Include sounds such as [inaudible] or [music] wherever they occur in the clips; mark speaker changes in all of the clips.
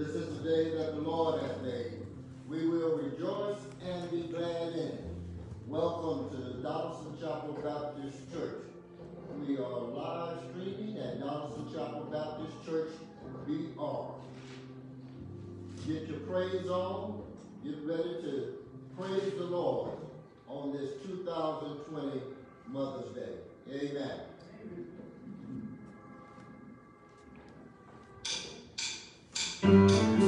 Speaker 1: This is the day that the Lord has made. We will rejoice and be glad in it. Welcome to the Donaldson Chapel Baptist Church. We are live streaming at Donaldson Chapel Baptist Church BR. Get your praise on. Get ready to praise the Lord on this 2020 Mother's Day. Amen.
Speaker 2: Lord,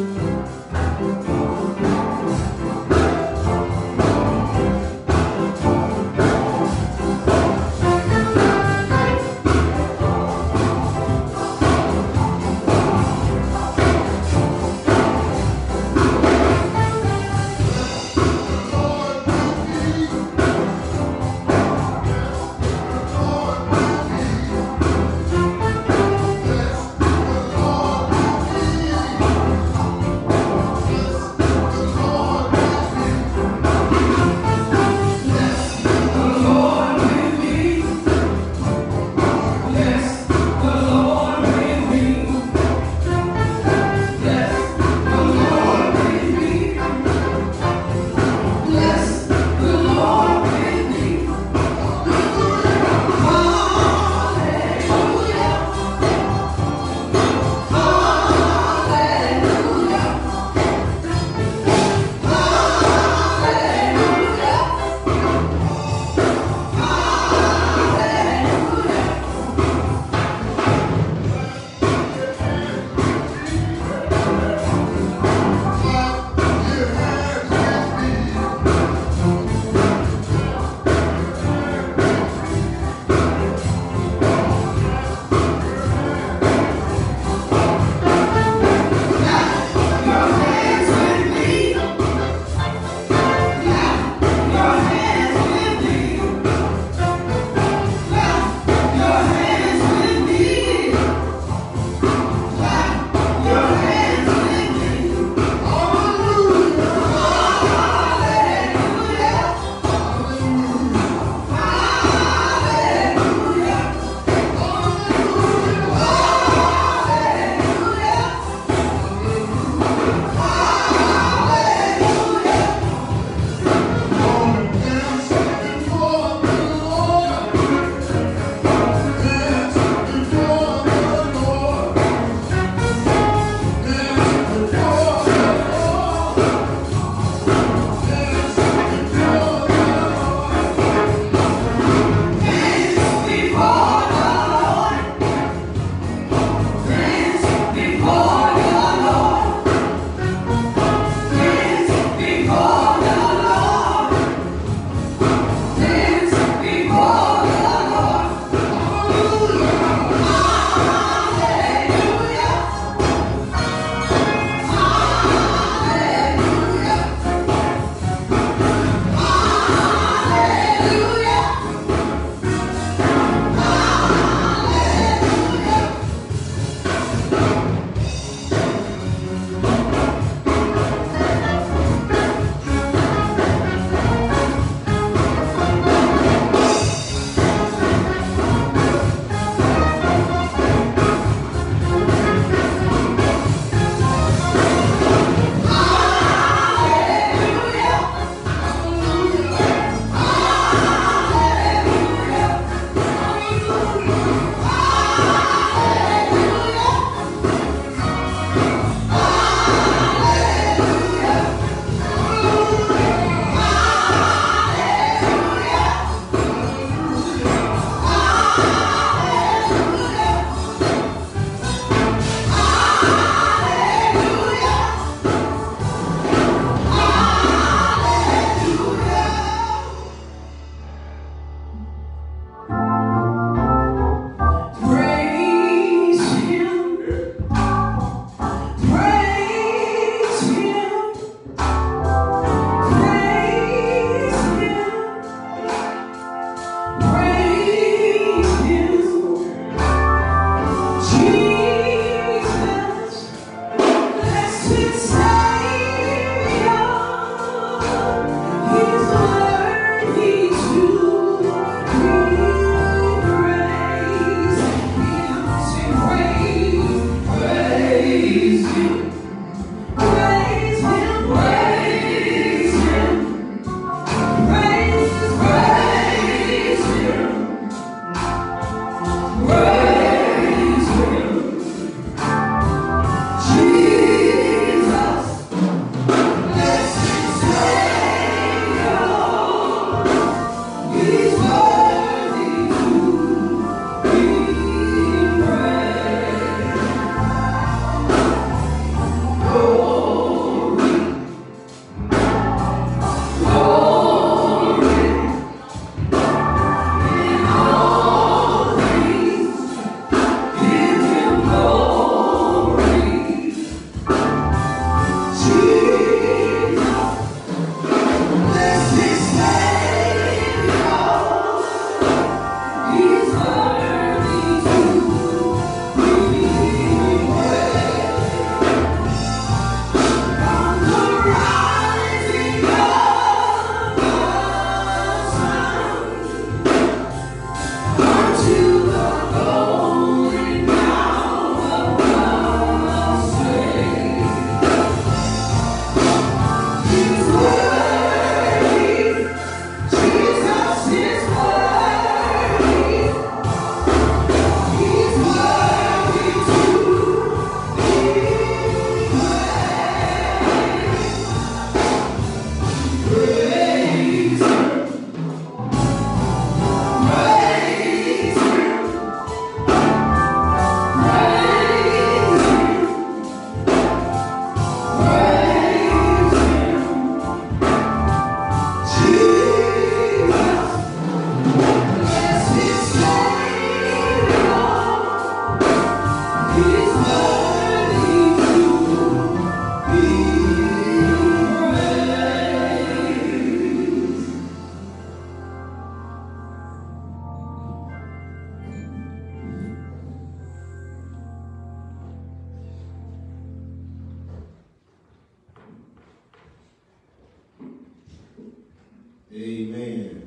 Speaker 2: Amen.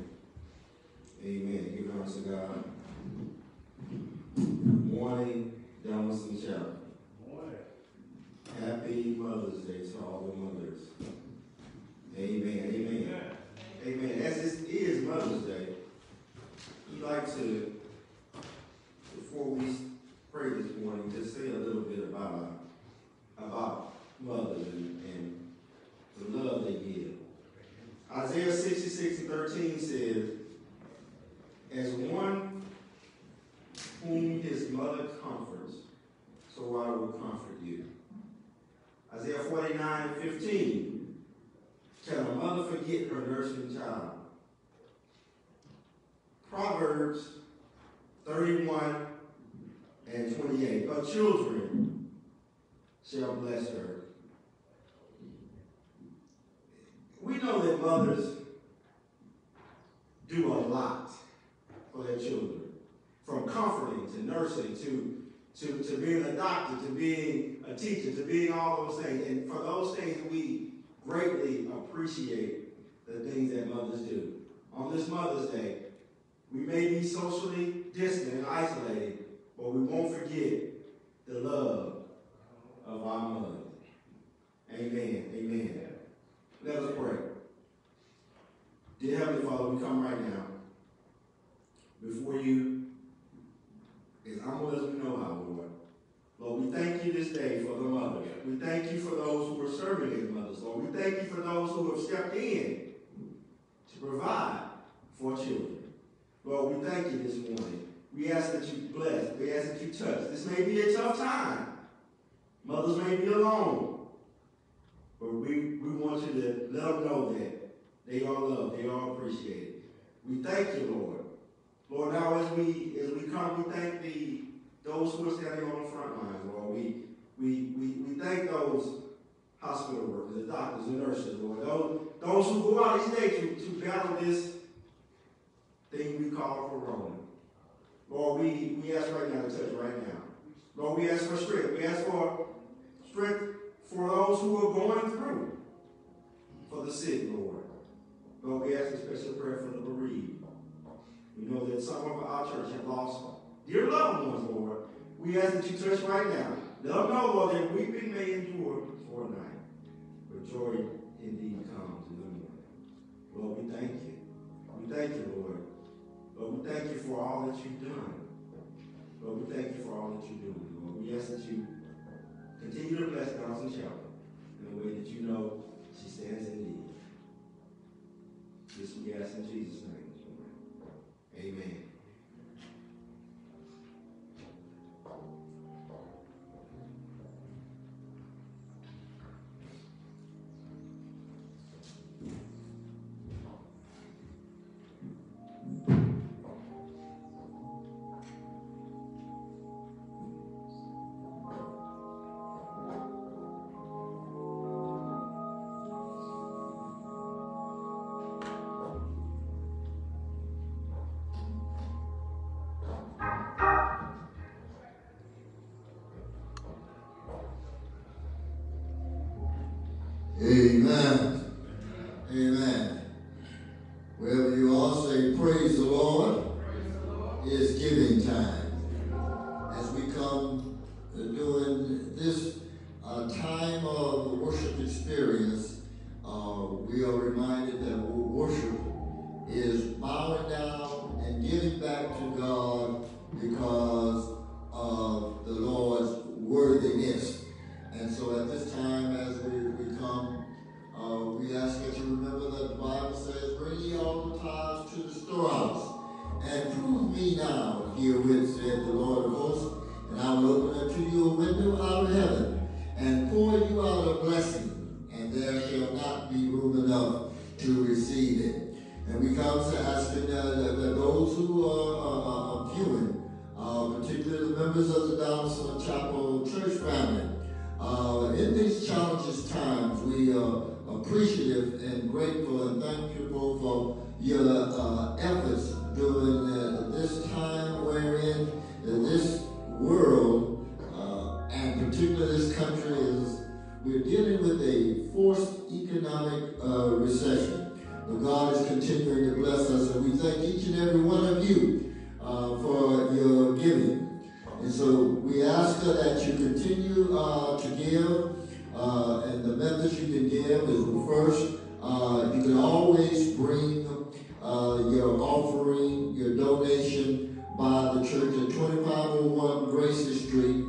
Speaker 2: Lord. We thank you for those who have stepped in to provide for children. Lord, we thank you this morning. We ask that you bless. We ask that you touch. This may be a tough time. Mothers may be alone. But we, we want you to let them know that they are loved, they are appreciated. We thank you, Lord. Lord, now as we as we come, we thank the those who are standing on the front lines, Lord. We we we, we thank those hospital workers, the doctors, the nurses, Lord. Those, those who go out each day to, to battle this thing we call corona. Lord, we, we ask right now to touch right now. Lord, we ask for strength. We ask for strength for those who are going through, for the sick, Lord. Lord, we ask a special prayer for the bereaved. We know that some of our church have lost dear loved ones, Lord. We ask that you touch right now. Let them know, Lord, that weeping may endure for night, but joy indeed comes in the morning. Lord, we thank you. We thank you, Lord. Lord, we thank you for all that you've done. Lord, we thank you for all that you're doing. Lord, we ask that you Continue to bless Donaldson Chapel in a way that you know she stands in need. This we ask in Jesus' name. Amen.
Speaker 1: By the church at 2501 Gracie Street.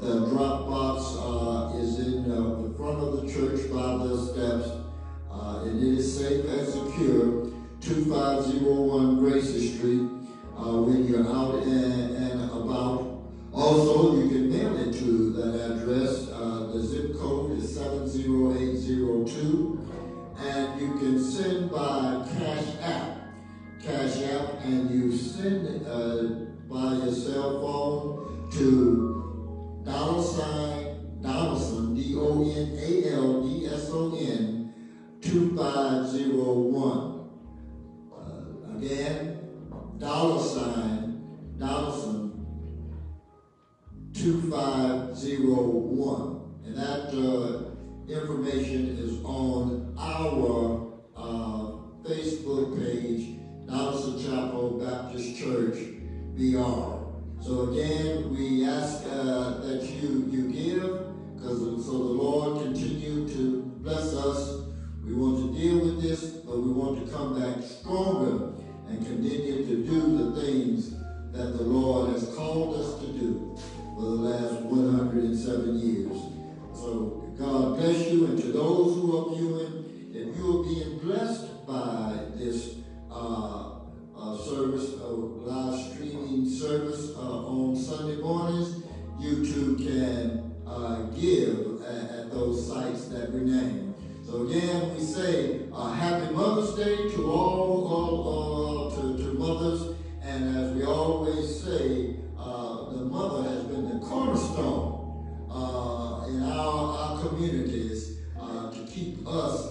Speaker 1: The drop box uh, is in uh, the front of the church by the steps, uh, it is safe and secure. 2501 Gracie Street. Uh, when you're out and, and about. Also, you can mail it to that address. Uh, the zip code is 70802. And you can send by Cash App. Cash App, and you send it uh, by your cell phone to dollar sign Donaldson, D O N A L D S O N 2501. Uh, again, dollar sign Donaldson 2501. And that uh, information is on our uh, Facebook page, Donaldson Chapel Baptist Church, BR. So again, we ask uh, that you, you give, because so the Lord continue to bless us. We want to deal with this, but we want to come back stronger and continue to do the things that the Lord has called us to do for the last 107 years. So God bless you, and to those who are viewing, if you are being blessed by this service, uh, live streaming service uh, on Sunday mornings, you too can uh, give at, at, those sites that we name. So again, we say uh, Happy Mother's Day to all, all to, to mothers, and as we always say, the mother has been the cornerstone in our, our communities to keep us,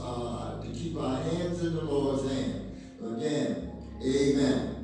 Speaker 1: to keep our hands in the Lord's hand. Again, Amen.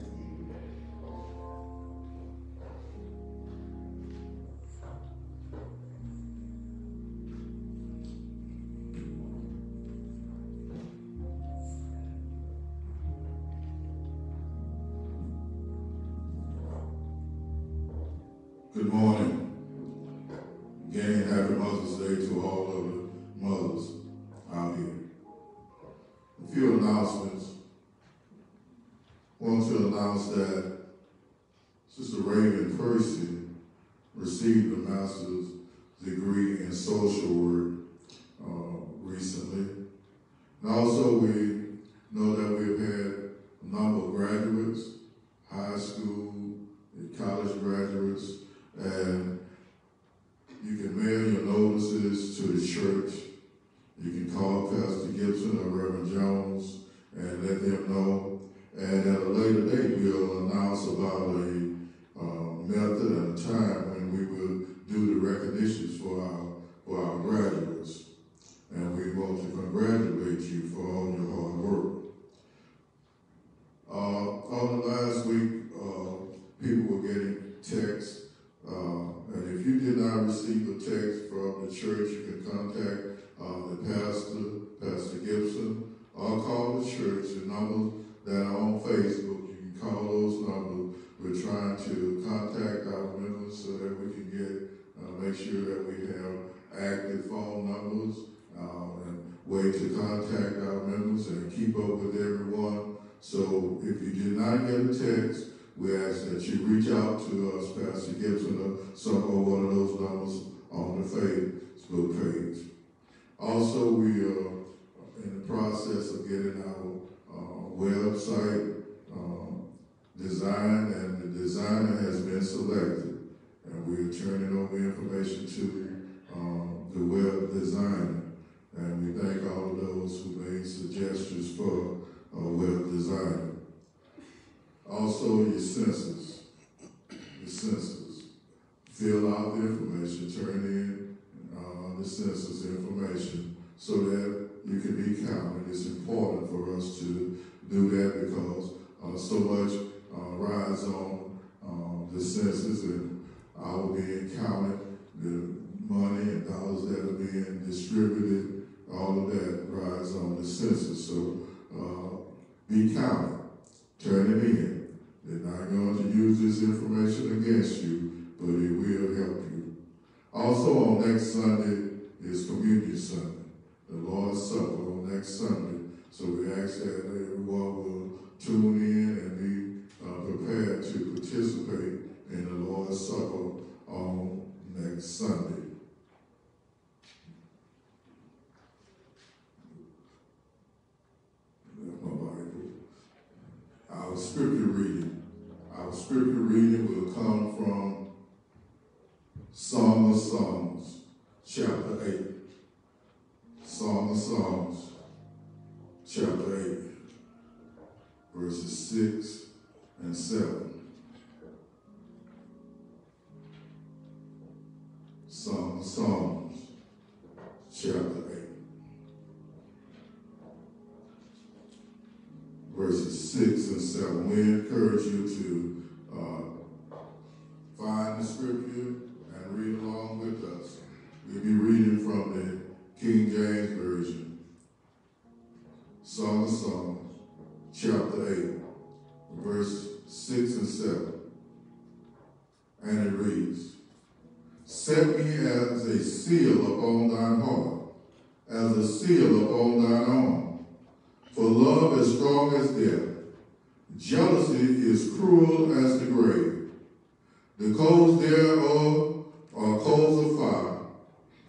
Speaker 3: Keep up with everyone. So if you did not get a text, we ask that you reach out to us, Pastor Gibson, or some or one of those numbers on the Facebook page. Also, we are in the process of getting our website um, design, and the designer has been selected. And we are turning over information to um, the web designer. And we thank all those who made suggestions for a web designer. Also, your census. Your census. Fill out the information, turn in uh, the census information so that you can be counted. It's important for us to do that because uh, so much uh, rides on um, the census and our being counted, the money and dollars that are being distributed, all of that rides on the census. So uh, be counted, turn it in. They're not going to use this information against you, but it will help you. Also on next Sunday is Communion Sunday, the Lord's Supper on next Sunday. So we ask that everyone will tune in and be uh, prepared to participate in the Lord's Supper on next Sunday. my Bible. Our scripture reading. Our scripture reading will come from Song of Songs, chapter 8. Song of Songs, chapter 8, verses 6 and 7. Song of Songs, chapter 8, verses 6 and 7. We encourage you to uh, find the scripture and read along with us. We'll be reading from the King James Version. Song of Songs, chapter 8, verse 6 and 7. And it reads, Set me as a seal upon thine heart, as a seal upon thine arm. For love is strong as death. Jealousy is cruel as the grave. The coals thereof are coals of fire,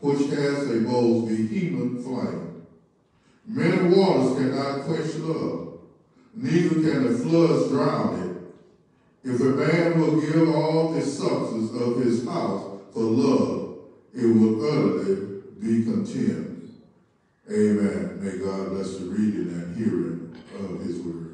Speaker 3: which has a most vehement flame. Many waters cannot quench love, neither can the floods drown it. If a man will give all the substance of his house for love, it will utterly be contemned. Amen. May God bless the reading and hearing of his word.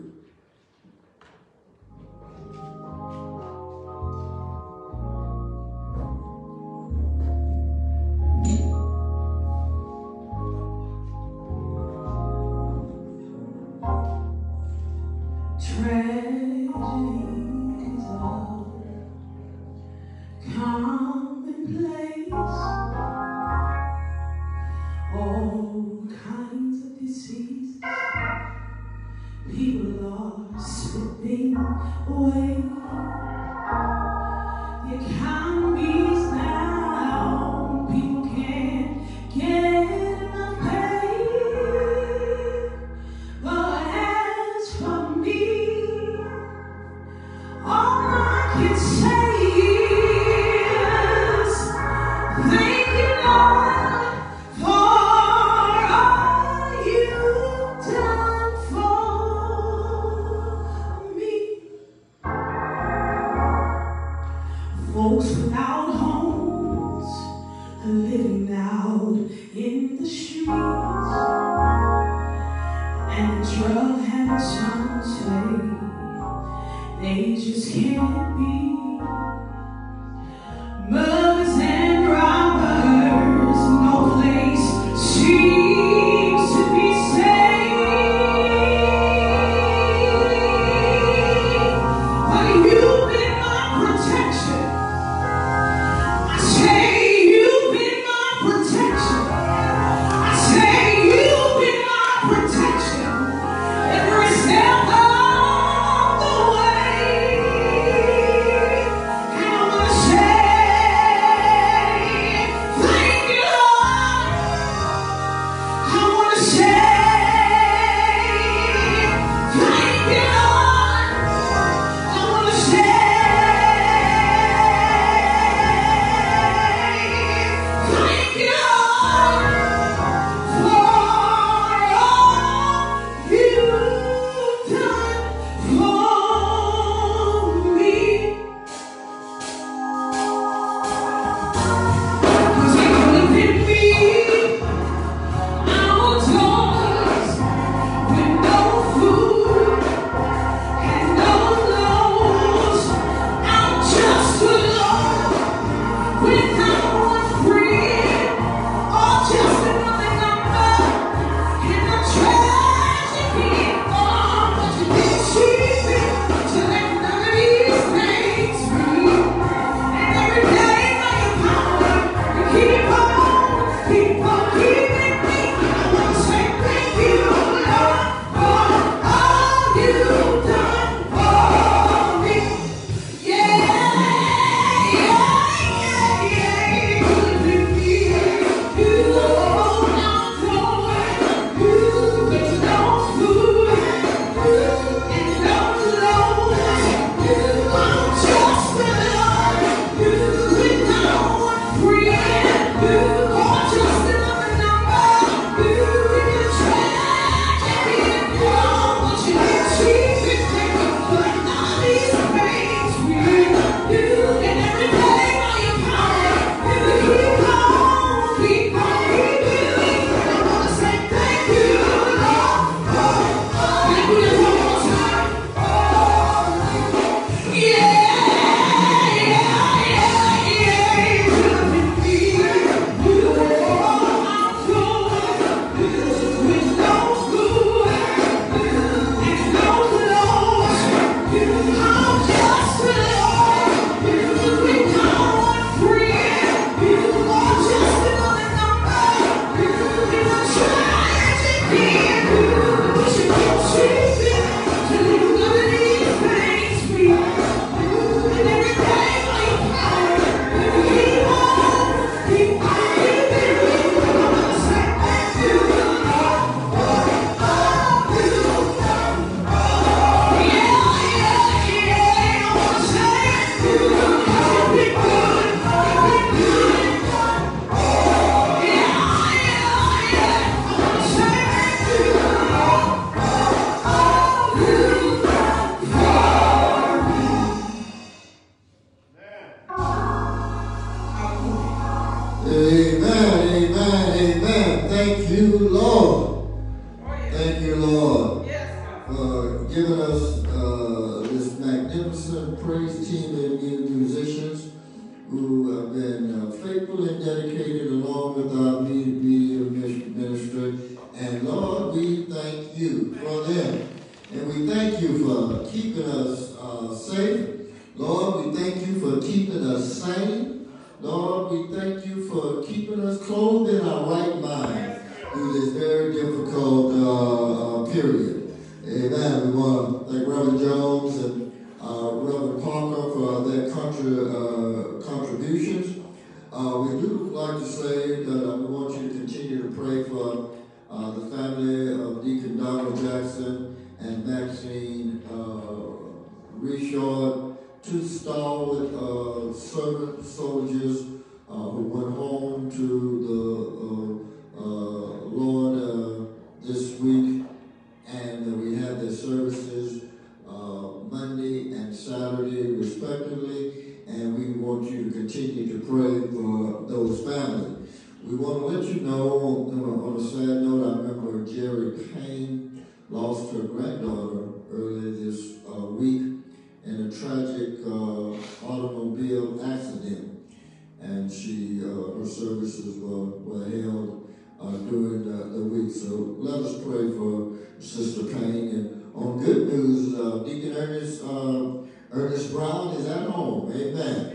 Speaker 1: Continue to pray for those families. We want to let you know, on a sad note, I remember Jerry Payne lost her granddaughter earlier this week in a tragic uh, automobile accident, and she uh, her services were, were held uh, during the, the, week. So let us pray for Sister Payne. And on good news, uh, Deacon Ernest uh, Ernest Brown is at home. Amen.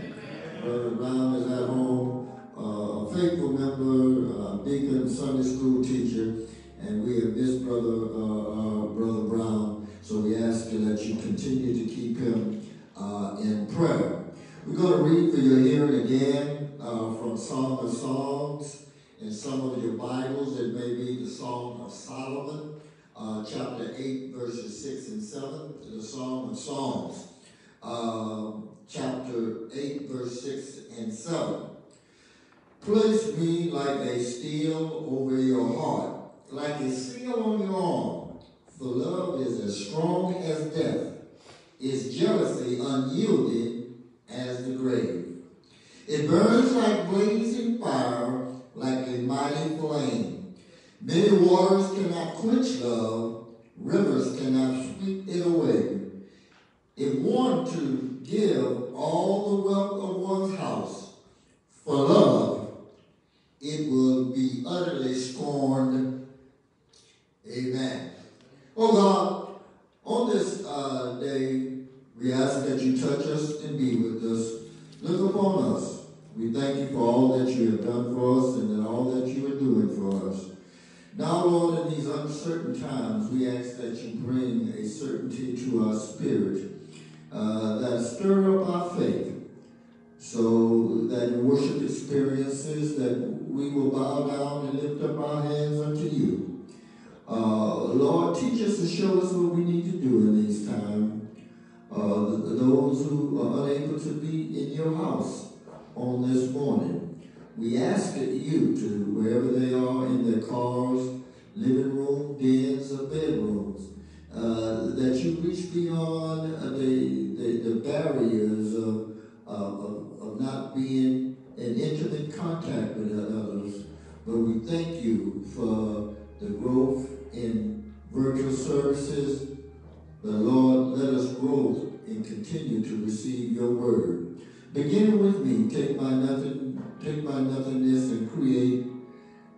Speaker 1: Brother Brown is at home, uh, a faithful member, a deacon, Sunday school teacher, and we have missed Brother Brother Brown. So we ask you that you continue to keep him uh, in prayer. We're going to read for your hearing again uh, from Song of Songs. In some of your Bibles, it may be the Song of Solomon, uh, chapter 8, verses 6 and 7, the Song of Songs, um, chapter 8, verse 6 and 7. Place me like a steel over your heart, like a seal on your arm for love is as strong as death, is jealousy unyielding as the grave. It burns like blazing fire, like a mighty flame. Many waters cannot quench love, rivers cannot sweep it away. If one to give all the wealth of one's house for love, it will be utterly scorned. Amen. Oh God, on this uh, day, we ask that you touch us and be with us. Look upon us. We thank you for all that you have done for us and all that you are doing for us. Now, Lord, in these uncertain times, we ask that you bring a certainty to our spirit uh, that stir up our faith so that worship experiences that we will bow down and lift up our hands unto you. Uh, Lord, teach us and show us what we need to do in these times. Uh, those who are unable to be in your house on this morning, we ask that you to, wherever they are in their cars, living room, dens, or bedrooms, uh, that you reach beyond uh, the, the, the, barriers of, of, of not being in intimate contact with others. But we thank you for the growth in virtual services. The Lord, let us grow and continue to receive your word. Begin with me. Take my nothing, take my nothingness and create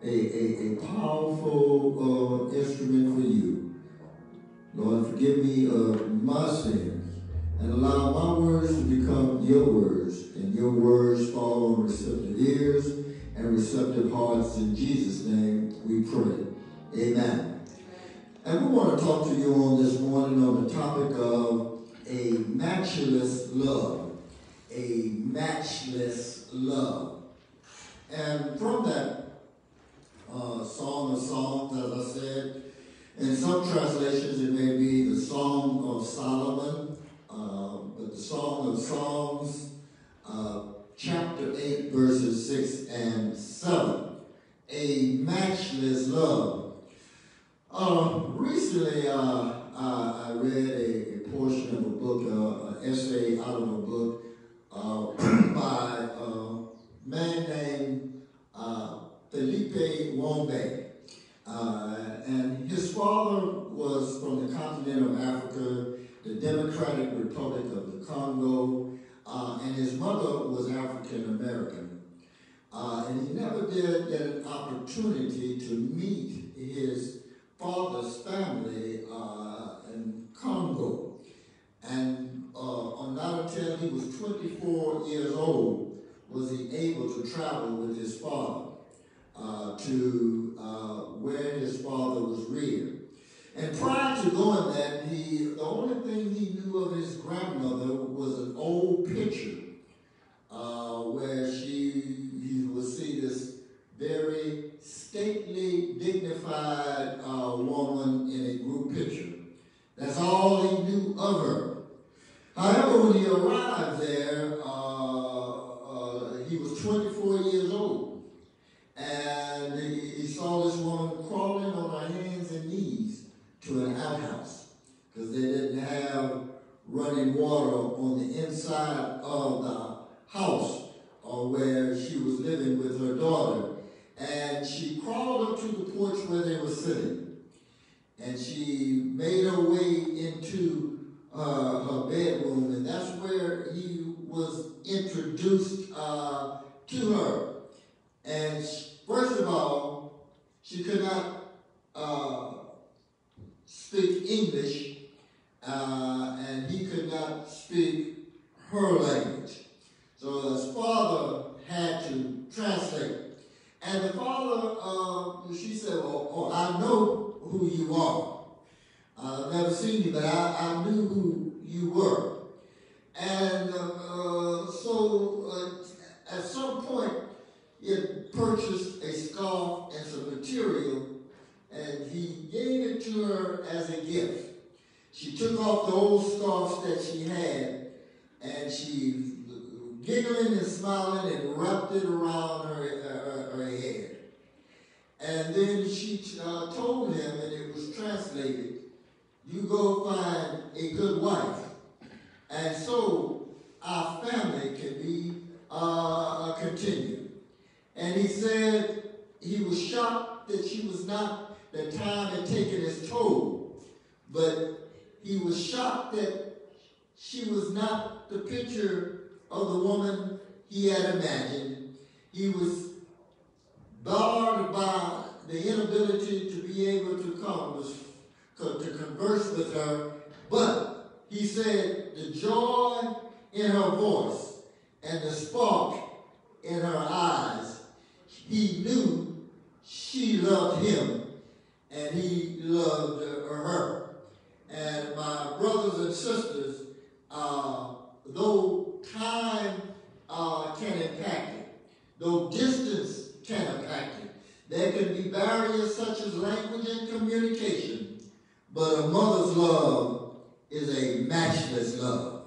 Speaker 1: a, a, a powerful uh, instrument for you. Lord, forgive me of my sins and allow my words to become your words and your words fall on receptive ears and receptive hearts. In Jesus' name we pray. Amen. And we want to talk to you on this morning on the topic of a matchless love. A matchless love. And from that uh, Song of Songs, as I said, in some translations it may be the Song of Solomon, uh, but the Song of Songs, uh, chapter 8, verses 6 and 7. A matchless love. Uh, recently, uh, I, I, read a, a, portion of a book, uh, an essay out of a book uh, by a man named Felipe Wombe. And his father was from the continent of Africa, the Democratic Republic of the Congo, uh, and his mother was African American. Uh, and he never did get an opportunity to meet his father's family uh, in Congo. And uh, on not until he was 24 years old was he able to travel with his father uh, to uh, where his father was reared. And prior to going there, he, the only thing he knew of his grandmother was an old picture uh, where she he would see this very stately, dignified uh, woman in a group picture. That's all he knew of her. However, when he arrived there, uh, he was 24 years old. And he, he saw this woman crawling on her hands and knees to an outhouse because they didn't have running water on the inside of the house or where she was living with her daughter. And she crawled up to the porch where they were sitting. And she made her way into uh, her bedroom, and that's where he was introduced uh, to her. And she, first of all, she could not uh, speak English, uh, and he could not speak her language. So his father had to translate. And the father, uh, she said, well, oh, I know who you are. I've never seen you, but I, I knew who you were. And uh, so uh, at some point, he had purchased a scarf and some material, and he gave it to her as a gift. She took off the old scarf that she had, and she, giggling and smiling, and wrapped it around her, her, her head. And then she uh, told him, and it was translated, you go find a good wife. And so our family can be uh, continued. And he said he was shocked that she was not, that time had taken its toll. But he was shocked that she was not the picture of the woman he had imagined. He was barred by the inability to be able to come to converse with her, but he said the joy in her voice and the spark in her eyes, he knew she loved him and he loved her. And my brothers and sisters, uh, though time uh, can impact it, though distance can impact it, there can be barriers such as language and communication but a mother's love is a matchless love.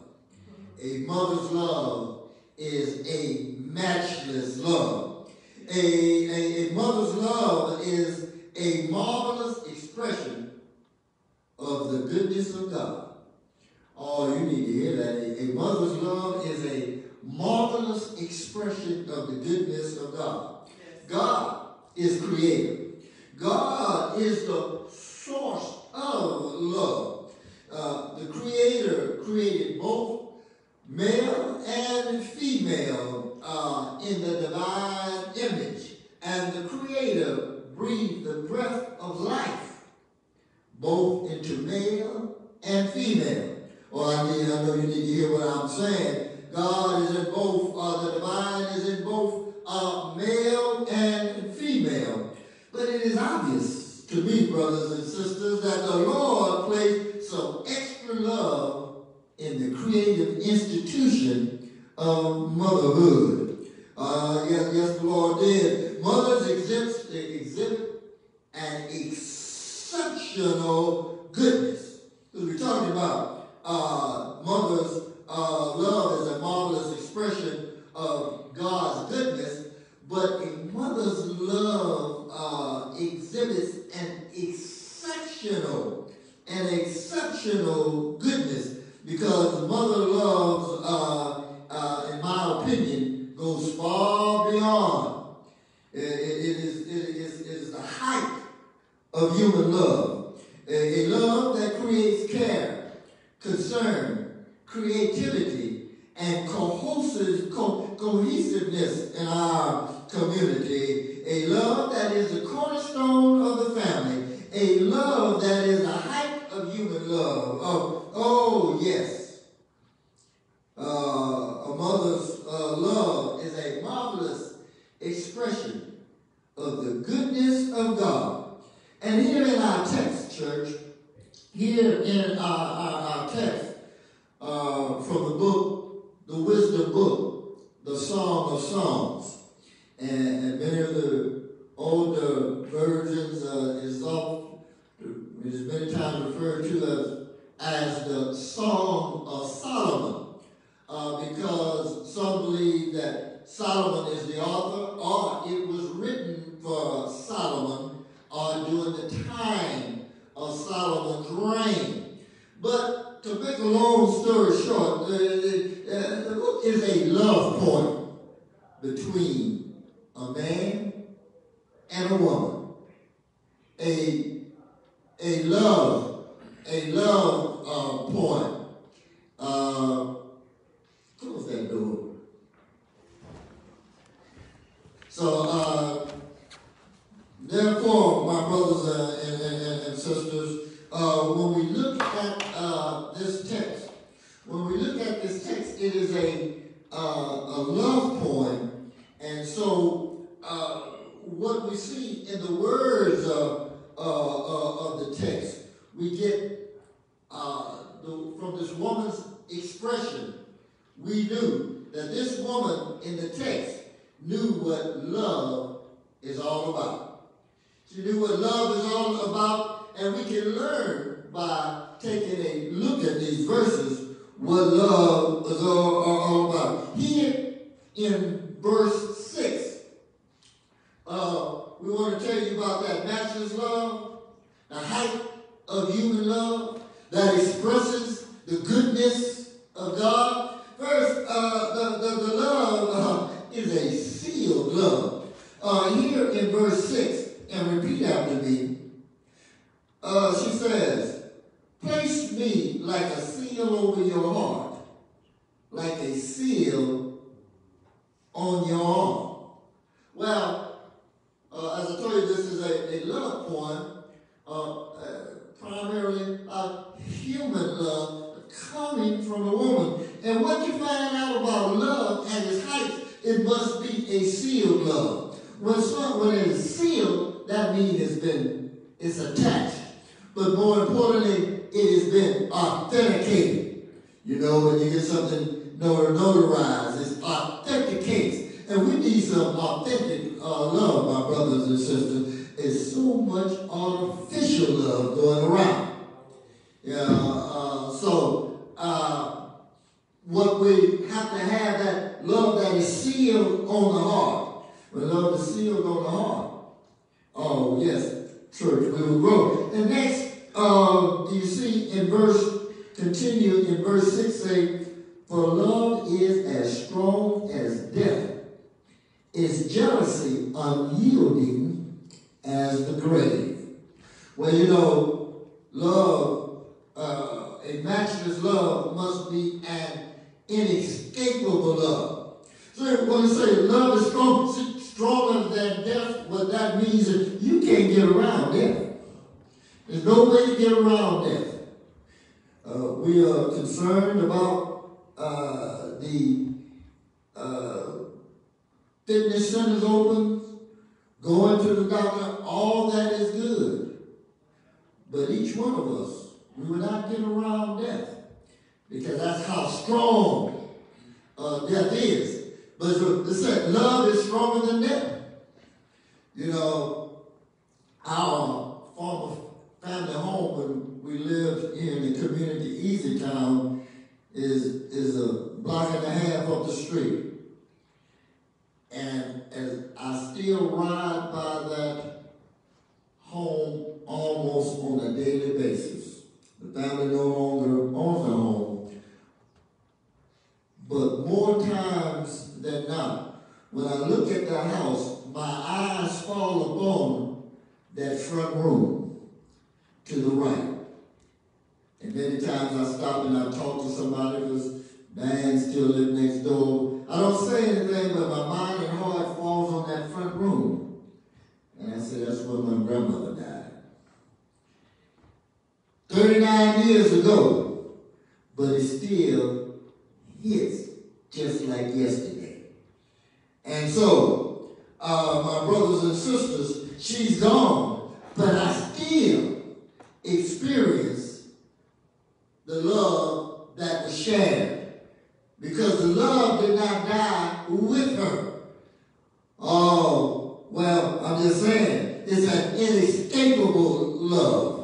Speaker 1: A mother's love is a matchless love. A, a, a mother's love is a marvelous expression of the goodness of God. Oh, you need to hear that. A, mother's love is a marvelous expression of the goodness of God. God is creator. God is the source of love. Uh, the Creator created both male and female uh, in the divine image. And the Creator breathed the breath of life both into male and female. Well, I, need, I know you need to hear what I'm saying. God is in both, uh, the divine is in both uh, male and female. But it is obvious to me, brothers and sisters, that the Lord placed some extra love in the creative institution of motherhood. Uh, yes, yes, the Lord did. Mothers exhibit, exhibit an exceptional goodness. We're talking about uh, mothers' uh, love is a marvelous expression of God's goodness, but a mother's love uh, exhibits an exceptional, an exceptional goodness because mother loves, uh, in my opinion, goes far beyond. it, it, it is, it, is, it is the height of human love. A, a love that creates care, concern, creativity, and cohesive, co cohesiveness in our community. A love that is the cornerstone of the family. A love that is the height of human love. Oh, oh yes. uh, what love is all, all about. Here in verse 6, uh, we want to tell you about that matchless love, the height of human If love is strong, stronger than death, but that means is you can't get around death. There's no way to get around death. Uh, we are concerned about uh, the uh, fitness centers open, going to the doctor, all that is good. But each one of us, we will not get around death because that's how strong uh, death is. But it said love is stronger than death. You know, our former family home when we lived in the community Easy Town is, is a block and a half up the street. And as I still ride front room to the right. And many times I stop and I talk to somebody because Diane still lives next door. I don't say anything, but my mind and heart falls on that front room. And I say, that's where my grandmother died. 39 years ago, but it still hits just like yesterday. And so, uh, my brothers and sisters, she's gone but I still experience the love that was shared. Because the love did not die with her. Oh, well, I'm just saying, it's an inescapable love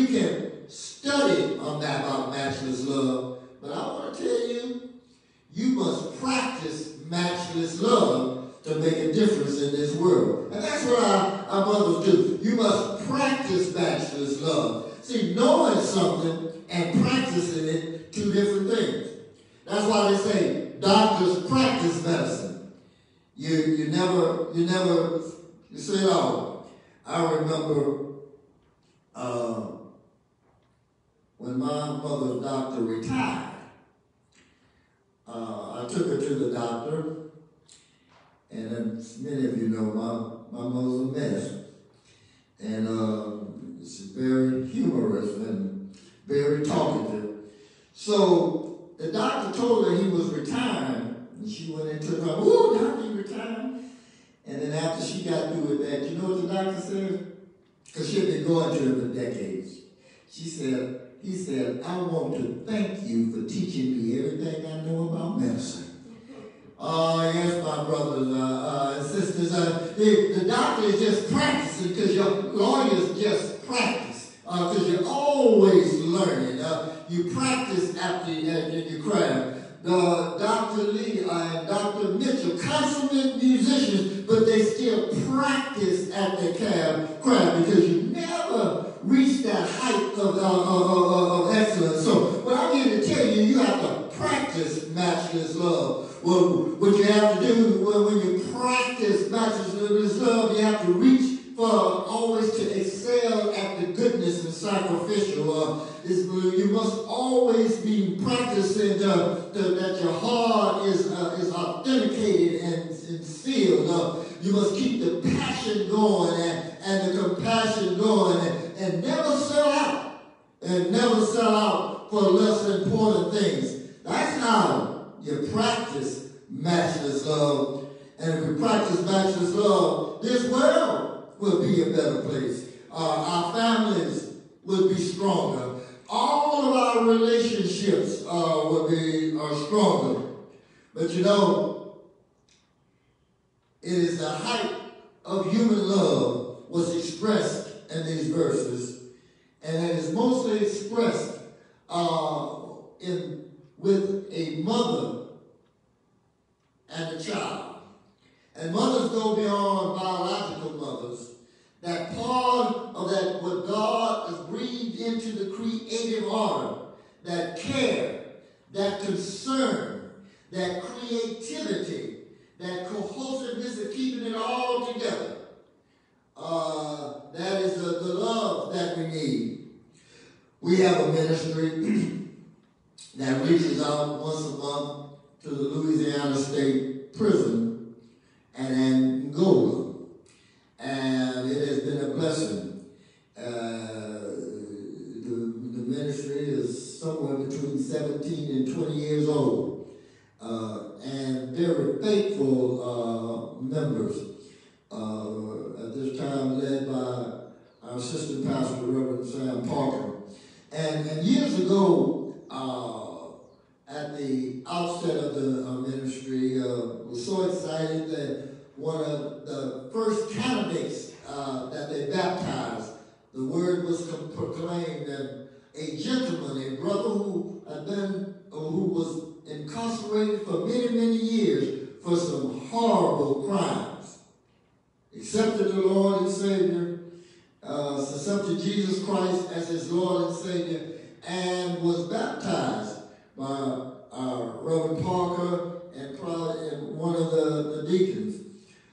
Speaker 1: We can study on that about matchless love. But I want to tell you, you must practice matchless love to make a difference in this world. And that's what our, our mothers do. You must practice matchless love. See, knowing something and practicing it, two different things. That's why they say doctors practice medicine. You you never you never you say it all. I remember uh, when my mother's doctor retired. Uh, I took her to the doctor, and as many of you know, my, my mother's a mess. And uh, she's very humorous and very talkative. So the doctor told her he was retiring, and she went and took her, ooh, doctor, you? And then after she got through with that, you know what the doctor said? Because she'd been going to him for decades. She said, he said, I want to thank you for teaching me everything I know about medicine. Oh, yes, my brothers uh, uh, and sisters. Uh, the, the doctor is just practicing because your lawyers just practice. Because you're always learning. Uh, you practice after, you craft. The Dr. Lee and Dr. Mitchell, consummate musicians, but they still practice at their craft because you never reach that height of, of, of excellence. So, what I'm here to tell you, you have to practice matchless love. Well, what you have to do well, when you practice matchless love, you have to reach for always to excel at the goodness and sacrificial. Uh, you must always be practicing uh, the, that your heart is uh, is authenticated and, and sealed. Uh, you must keep the passion going and, and the compassion going and, and never sell out. And never sell out for less important things. That's how you practice matchless love. And if we practice matchless love, this world will be a better place. Uh, our families will be stronger. All of our relationships uh, will be are stronger. But you know, it is the height of human love was expressed in these verses, and it is mostly expressed uh, in with a mother and a child. And mothers go beyond biological mothers. That part of that what God has breathed into the creative order, that care, that concern, that creativity, that cohesiveness of keeping it all together. Uh, that is the, the love that we need. We have a ministry [clears throat] that reaches out once a month to the Louisiana State Prison and Angola. And it has been a blessing. Uh, the, the ministry is somewhere between 17 and 20 years old. Uh, and very faithful uh, members. Assistant pastor, Reverend Sam Parker. And, and years ago, uh, at the outset of the uh, ministry, uh, was so excited that one of the first candidates uh, that they baptized, the word was proclaimed that a gentleman, a brother who had been, who was incarcerated for many, many years for some horrible crimes, accepted the Lord and Savior, uh, accepted Jesus Christ as his Lord and Savior, and was baptized by uh, Reverend Parker and probably and one of the, the deacons.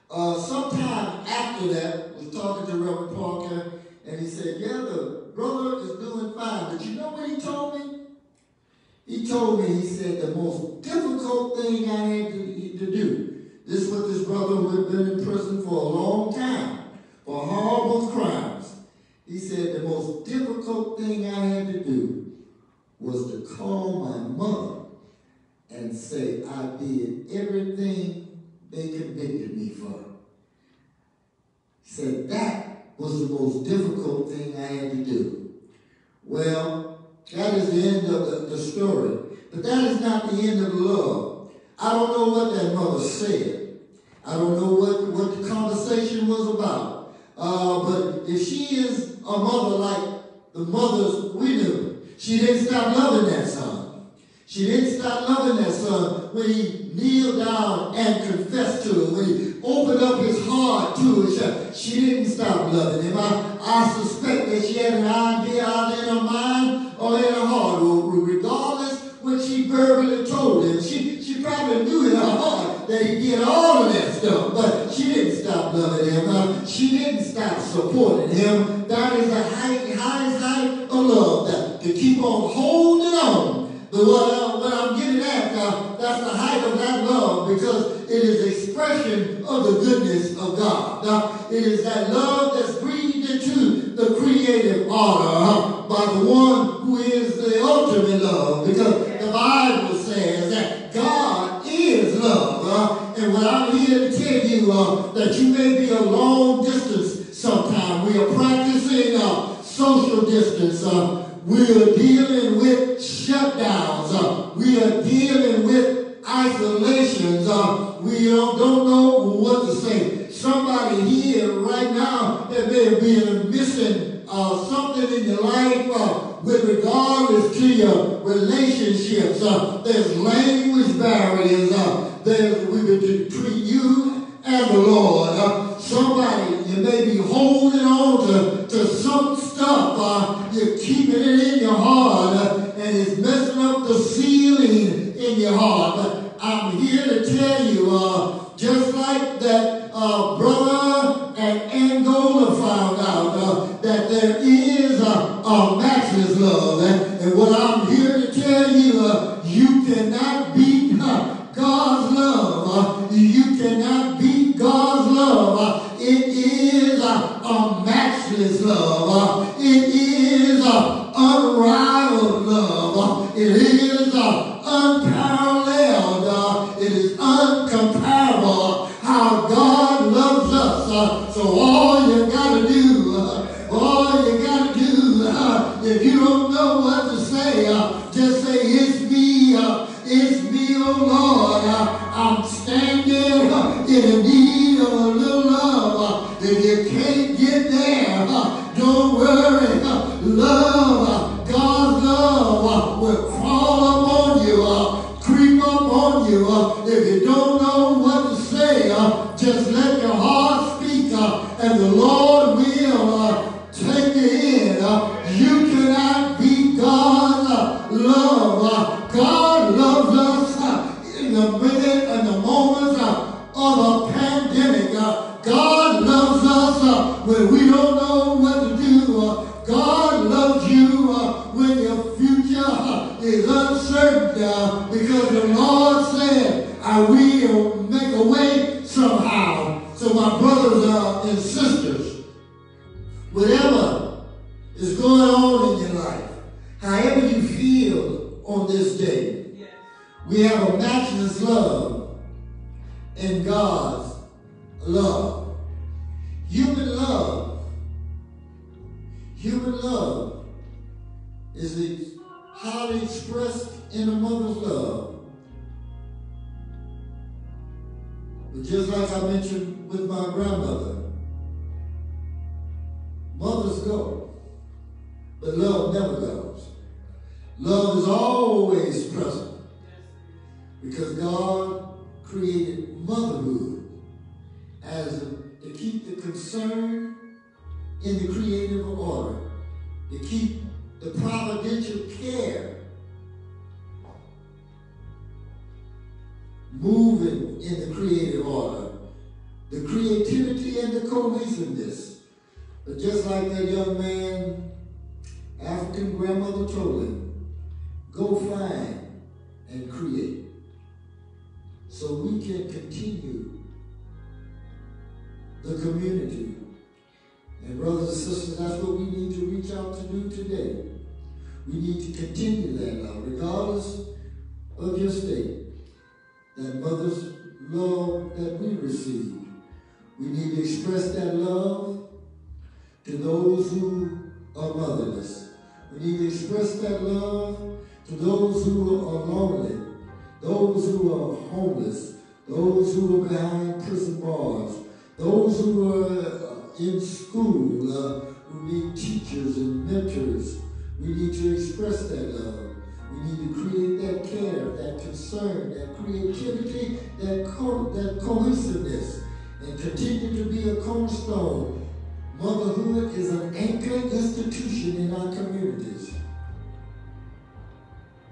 Speaker 1: Uh, sometime after that, was talking to Reverend Parker, and he said, "Yeah, the brother is doing fine, but you know what he told me? He told me, he said, the most difficult thing I had to, to do. This was this brother who had been in prison for a long time for horrible crimes. He said the most difficult thing I had to do was to call my mother and say I did everything they convicted me for. He said that was the most difficult thing I had to do. Well, that is the end of the, the story. But that is not the end of love. I don't know what that mother said. I don't know what, what the conversation was about. Uh, but if she is a mother like the mothers we knew, she didn't stop loving that son. She didn't stop loving that son when he kneeled down and confessed to her, when he opened up his heart to her. She didn't stop loving him. I, I suspect that she had an idea out in her mind or in her heart, regardless what she verbally told him. She, she probably knew in her heart that he did all of that stuff, but she didn't stop loving him. Uh, she didn't stop supporting him. That is the high, highest height of love, that, to keep on holding on. But what, uh, what I'm getting at, uh, that's the height of that love because it is expression of the goodness of God. Now, it is that love that's breathed into the creative order by the one ultimate love because the it's me, oh Lord. I'm standing in need in the creative order, the creativity and the cohesiveness. But just like that young man, African grandmother told him, go find and create so we can continue the community. And brothers and sisters, that's what we need to reach out to do today. We need to continue that now, regardless of your state. That mother's love that we receive. We need to express that love to those who are motherless. We need to express that love to those who are lonely, those who are homeless, those who are behind prison bars, those who are in school, uh, who need teachers and mentors. We need to express that love. We need to create that care, that concern, that creativity, that, co- that cohesiveness, and continue to be a cornerstone. Motherhood is an anchor institution in our communities.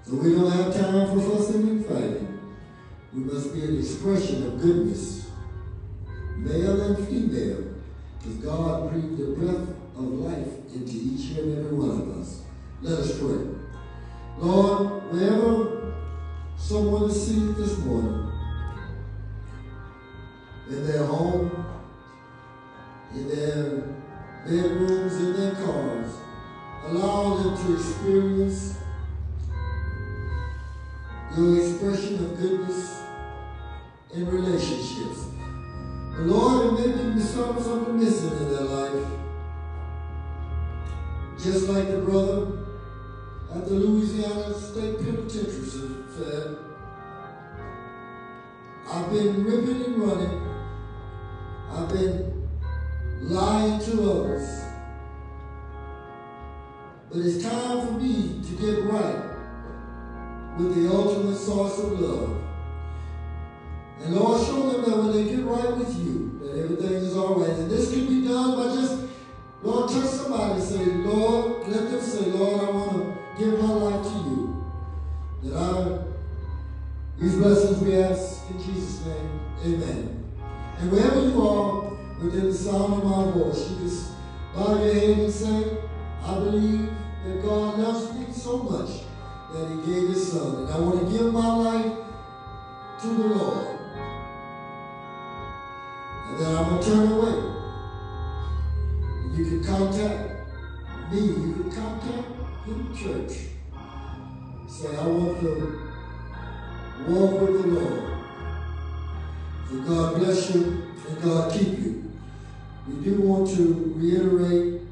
Speaker 1: So we don't have time for fussing and fighting. We must be an expression of goodness, male and female, because God breathed the breath of life into each and every one of us. Let us pray. Lord, wherever someone is seated this morning, in their home, in their bedrooms, in their cars, allow them to experience your expression of goodness in relationships. But Lord, there may be some, something missing in their life. Just like the brother the Louisiana State Penitentiary said, I've been ripping and running. I've been lying to others. But it's time for me to get right with the ultimate source of love. And Lord, show them that when they get right with you, that everything is all right. And this can be done by just, Lord, touch somebody and say, Lord, let them say, Lord, I want to give my life to you. That I, these blessings we ask in Jesus' name, amen. And wherever you are, within the sound of my voice, you just bow your head and say, I believe that God loves me so much that he gave his son. And I want to give my life to the Lord. And then I'm going to turn away. You can contact me. You can contact the church. Say, I want to walk with the Lord. So God bless you and God keep you. We do want to reiterate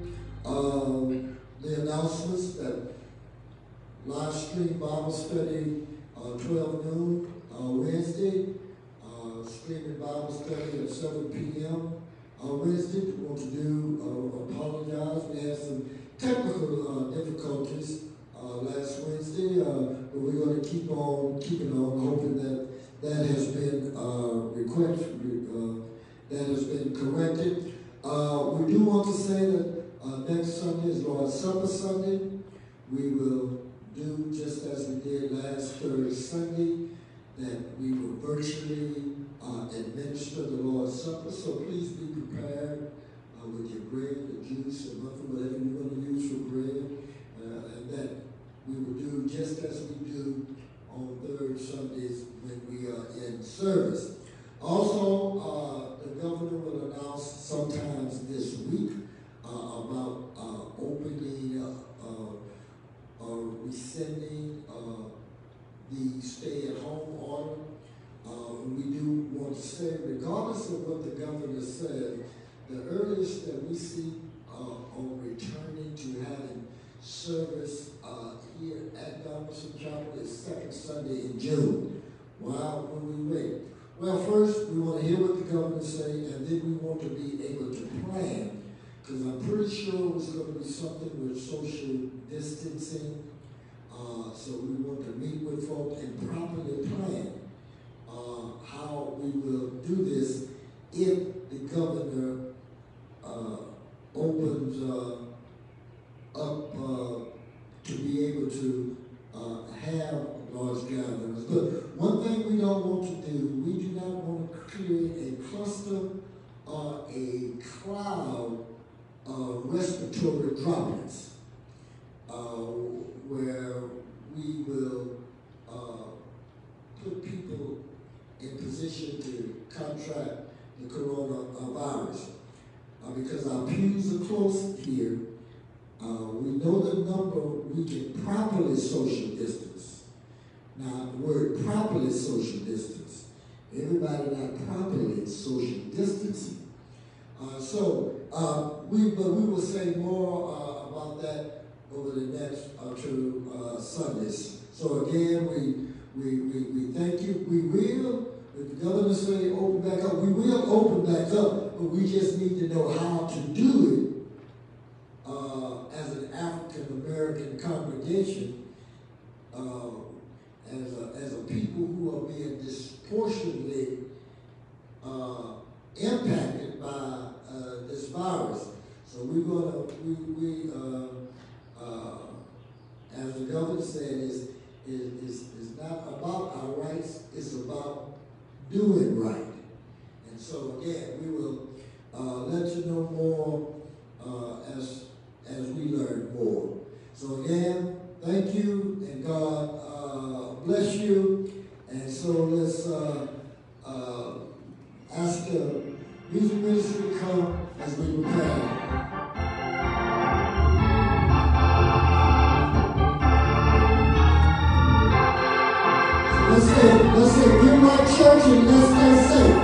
Speaker 1: um, the announcements that live stream Bible study uh, 12 noon uh, Wednesday, uh, streaming Bible study at 7 p.m. on Wednesday. We want to do uh, apologize. We had some technical uh, difficulties uh, last Wednesday, uh, but we're going to keep on keeping on, hoping that that has been uh, request, uh, that has been corrected. we do want to say that next Sunday is Lord's Supper Sunday. We will do just as we did last Thursday Sunday, that we will virtually administer the Lord's Supper. So please be prepared uh, with your bread, the juice, or muffin, whatever you're going to use for bread, uh, and that we will do just as we do on third Sundays when we are in service. Also, uh, the governor will announce sometimes this week uh, about uh, opening uh, uh, or rescinding uh, the stay-at-home order. Uh, we do want to say, regardless of what the governor said, the earliest that we see uh, on returning to having service uh, here at Donaldson Chapel is second Sunday in June. Why would we wait? Well, first, we want to hear what the governor say, and then we want to be able to plan, because I'm pretty sure it's going to be something with social distancing. Uh, so we want to meet with folks and properly plan uh, how we will do this if the governor opens uh, up uh, to be able to uh, have large gatherings. But one thing we don't want to do, we do not want to create a cluster or a cloud of respiratory droplets uh, where we will uh, put people in position to contract the coronavirus. Uh, because our pews are close here, uh, we know the number we can properly social distance. Now, the word properly social distance, everybody not properly social distancing. Uh, so, uh, we, but we will say more uh, about that over the next uh, two Sundays. So again, we, we, we, we thank you. We will, if the governor say open back up, we will open back up, we just need to know how to do it uh, as an African American congregation, uh, as, a, as a people who are being disproportionately uh, impacted by uh, this virus. So we're gonna, we, we uh, uh, as the governor said, is, is, is, is not about our rights, it's about doing right. So again, we will uh, let you know more uh, as, as we learn more. So again, thank you and God uh, bless you. And so let's uh, uh, ask the music ministry to come as we prepare. Let's say, let's say, get my church and let's safe.